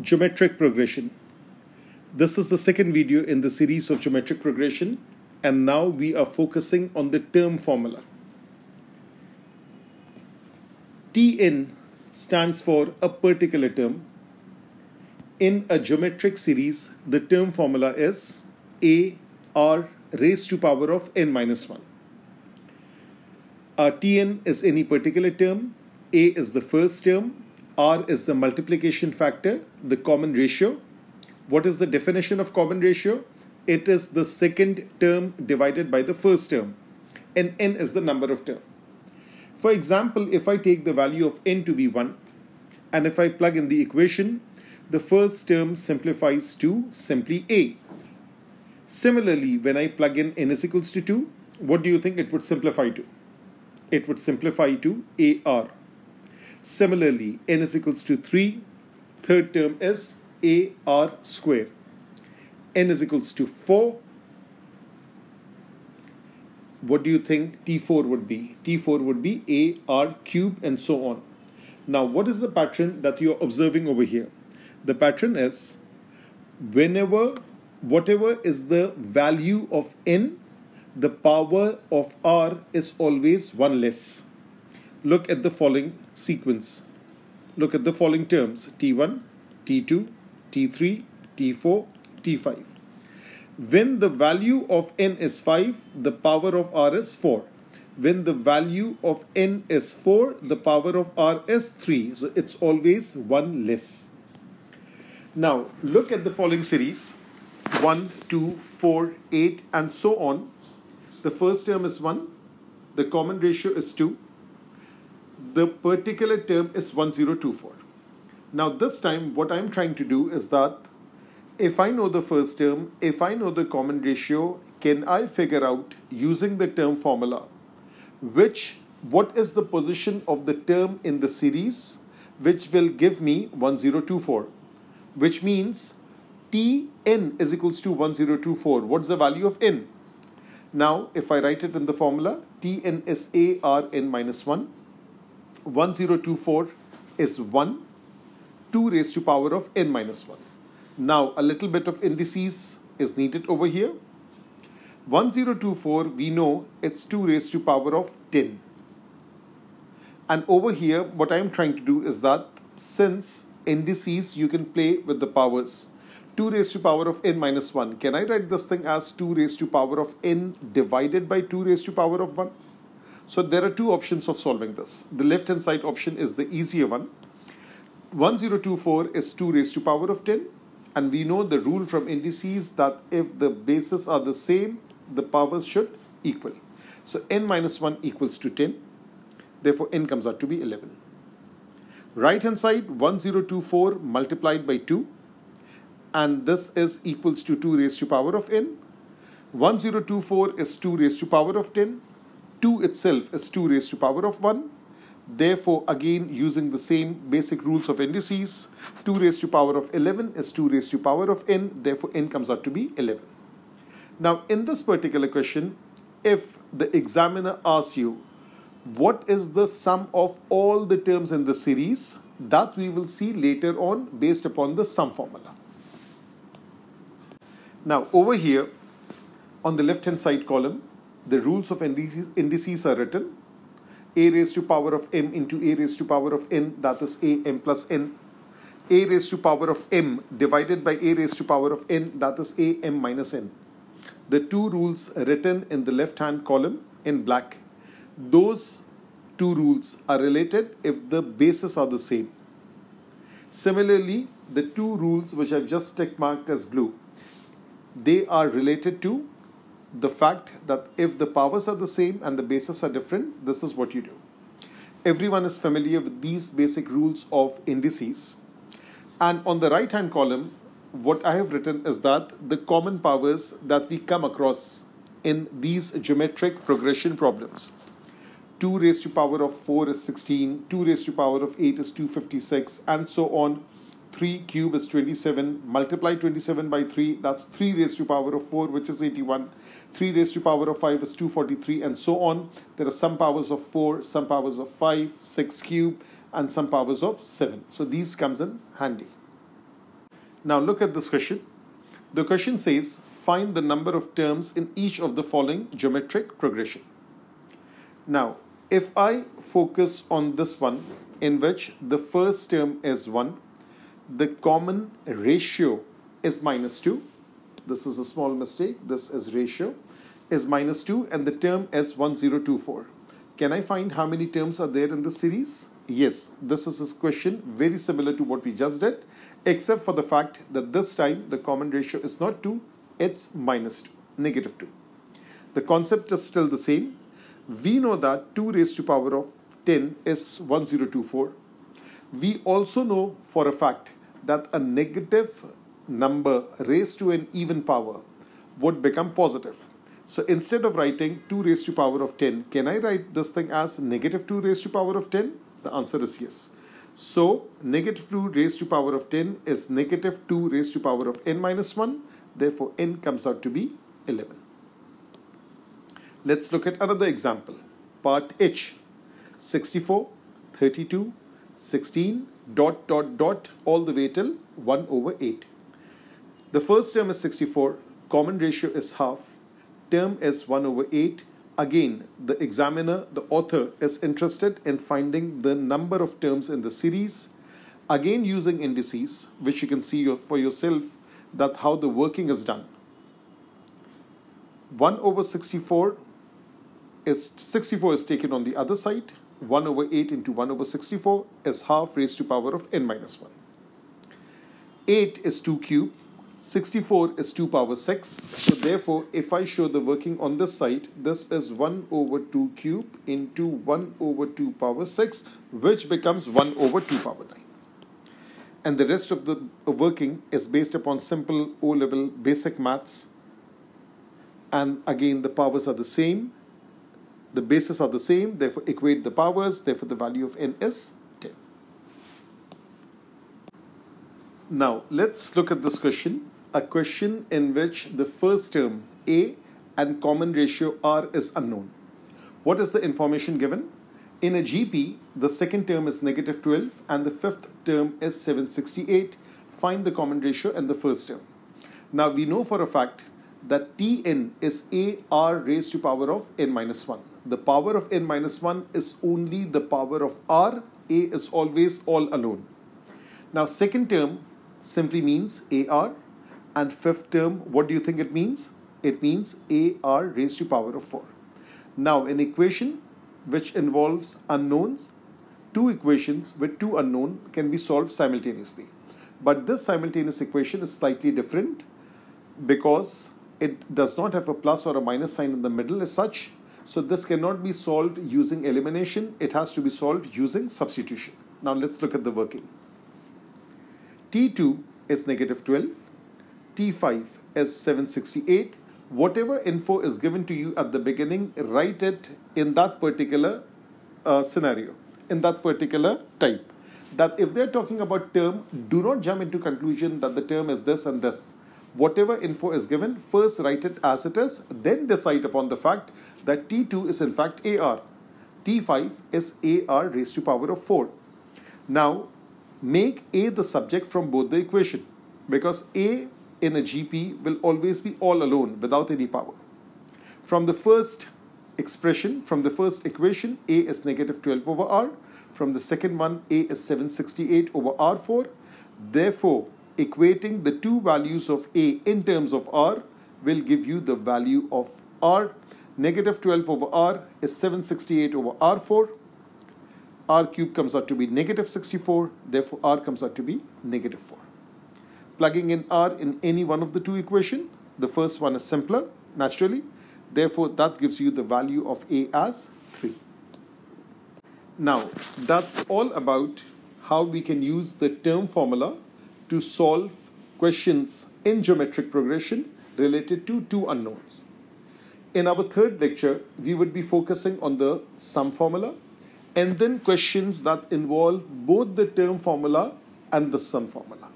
geometric progression. This is the second video in the series of geometric progression and now we are focusing on the term formula. Tn stands for a particular term. In a geometric series, the term formula is a r raised to power of n minus 1. Our Tn is any particular term, a is the first term, R is the multiplication factor, the common ratio. What is the definition of common ratio? It is the second term divided by the first term, and n is the number of terms. For example, if I take the value of n to be 1, and if I plug in the equation, the first term simplifies to simply a. Similarly, when I plug in n is equals to 2, what do you think it would simplify to? It would simplify to ar. Similarly, n is equals to 3. Third term is ar square. n is equals to 4. What do you think T4 would be? T4 would be ar cube and so on. Now, what is the pattern that you are observing over here? The pattern is whenever, whatever is the value of n, the power of r is always 1 less look at the following sequence. Look at the following terms T1, T2, T3, T4, T5. When the value of n is 5, the power of r is 4. When the value of n is 4, the power of r is 3. So it's always 1 less. Now look at the following series 1, 2, 4, 8, and so on. The first term is 1, the common ratio is 2, the particular term is 1024. Now this time what I'm trying to do is that if I know the first term, if I know the common ratio, can I figure out using the term formula which what is the position of the term in the series which will give me 1024 which means Tn is equals to 1024. What's the value of n? Now if I write it in the formula, Tn is Arn minus 1 1024 is 1, 2 raised to power of n minus 1. Now a little bit of indices is needed over here. 1024 we know it's 2 raised to power of 10. And over here what I am trying to do is that since indices you can play with the powers 2 raised to power of n minus 1. Can I write this thing as 2 raised to power of n divided by 2 raised to power of 1? So there are two options of solving this. The left hand side option is the easier one. 1024 is 2 raised to power of 10 and we know the rule from indices that if the bases are the same, the powers should equal. So n minus 1 equals to 10. Therefore n comes out to be 11. Right hand side 1024 multiplied by 2 and this is equals to 2 raised to power of n. 1024 is 2 raised to power of 10 2 itself is 2 raised to power of 1. Therefore, again using the same basic rules of indices, 2 raised to power of 11 is 2 raised to power of n. Therefore, n comes out to be 11. Now, in this particular question, if the examiner asks you, what is the sum of all the terms in the series, that we will see later on based upon the sum formula. Now, over here on the left hand side column, the rules of indices, indices are written. A raised to power of m into a raised to power of n that is a m plus n. A raised to power of m divided by a raised to power of n that is a m minus n. The two rules written in the left hand column in black those two rules are related if the bases are the same. Similarly the two rules which i've just tick marked as blue they are related to the fact that if the powers are the same and the bases are different, this is what you do. Everyone is familiar with these basic rules of indices. And on the right hand column, what I have written is that the common powers that we come across in these geometric progression problems 2 raised to the power of 4 is 16, 2 raised to the power of 8 is 256, and so on 3 cube is 27 multiply 27 by 3 that's 3 raised to power of 4 which is 81 3 raised to power of 5 is 243 and so on there are some powers of 4 some powers of 5 6 cube and some powers of 7 so these comes in handy Now look at this question. The question says find the number of terms in each of the following geometric progression. Now, if I focus on this one in which the first term is 1, the common ratio is minus 2. This is a small mistake. This is ratio is minus 2 and the term is 1024. Can I find how many terms are there in the series? Yes, this is a question very similar to what we just did, except for the fact that this time the common ratio is not 2, it's minus 2, negative 2. The concept is still the same. We know that 2 raised to power of 10 is 1024. We also know for a fact that a negative number raised to an even power would become positive. So instead of writing 2 raised to power of 10, can I write this thing as negative 2 raised to power of 10? The answer is yes. So negative 2 raised to power of 10 is negative 2 raised to power of n minus 1. Therefore, n comes out to be 11. Let's look at another example. Part H. 64, 32, 16, dot, dot, dot, all the way till 1 over 8. The first term is 64, common ratio is half, term is 1 over 8. Again, the examiner, the author, is interested in finding the number of terms in the series. Again, using indices, which you can see for yourself that how the working is done. 1 over 64 is 64 is taken on the other side. 1 over 8 into 1 over 64 is half raised to power of n minus 1. 8 is 2 cube 64 is 2 power 6. So therefore, if I show the working on this side, this is 1 over 2 cube into 1 over 2 power 6, which becomes 1 over 2 power 9. And the rest of the working is based upon simple O-level basic maths. And again, the powers are the same. The bases are the same. Therefore, equate the powers. Therefore, the value of n is 10. Now, let's look at this question. A question in which the first term A and common ratio R is unknown. What is the information given? In a GP, the second term is negative 12 and the fifth term is 768. Find the common ratio and the first term. Now, we know for a fact that Tn is AR raised to power of n minus 1. The power of n minus 1 is only the power of R. A is always all alone. Now, second term simply means AR. And fifth term, what do you think it means? It means AR raised to power of 4. Now, an equation which involves unknowns, two equations with two unknown can be solved simultaneously. But this simultaneous equation is slightly different because it does not have a plus or a minus sign in the middle as such. So this cannot be solved using elimination. It has to be solved using substitution. Now let's look at the working. T2 is negative 12, T5 is 768. Whatever info is given to you at the beginning, write it in that particular uh, scenario, in that particular type. That if they're talking about term, do not jump into conclusion that the term is this and this. Whatever info is given, first write it as it is, then decide upon the fact that T2 is in fact AR. T5 is AR raised to power of 4. Now, make A the subject from both the equation because A in a GP will always be all alone without any power. From the first expression, from the first equation, A is negative 12 over R. From the second one, A is 768 over R4. Therefore, equating the two values of A in terms of R will give you the value of R. Negative 12 over R is 768 over R4 r cube comes out to be negative 64, therefore r comes out to be negative 4. Plugging in r in any one of the two equation, the first one is simpler, naturally, therefore that gives you the value of a as 3. Now, that's all about how we can use the term formula to solve questions in geometric progression related to two unknowns. In our third lecture, we would be focusing on the sum formula and then questions that involve both the term formula and the sum formula.